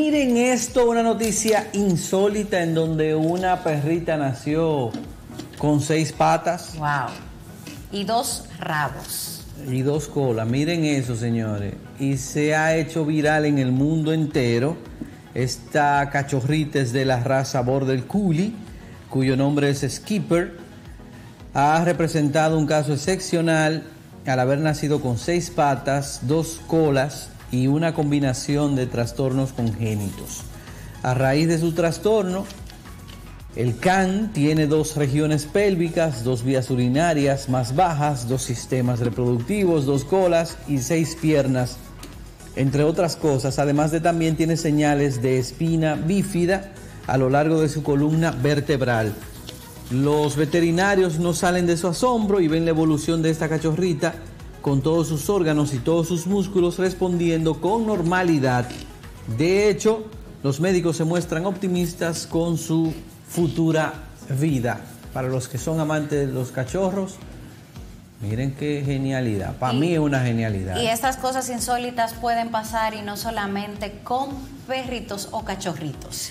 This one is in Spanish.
Miren esto, una noticia insólita en donde una perrita nació con seis patas. Wow. Y dos rabos. Y dos colas. Miren eso, señores. Y se ha hecho viral en el mundo entero. Esta cachorrita es de la raza Border Collie, cuyo nombre es Skipper. Ha representado un caso excepcional al haber nacido con seis patas, dos colas y una combinación de trastornos congénitos. A raíz de su trastorno, el can tiene dos regiones pélvicas, dos vías urinarias más bajas, dos sistemas reproductivos, dos colas y seis piernas, entre otras cosas, además de también tiene señales de espina bífida a lo largo de su columna vertebral. Los veterinarios no salen de su asombro y ven la evolución de esta cachorrita con todos sus órganos y todos sus músculos respondiendo con normalidad. De hecho, los médicos se muestran optimistas con su futura vida. Para los que son amantes de los cachorros, miren qué genialidad. Para mí es una genialidad. Y estas cosas insólitas pueden pasar y no solamente con perritos o cachorritos.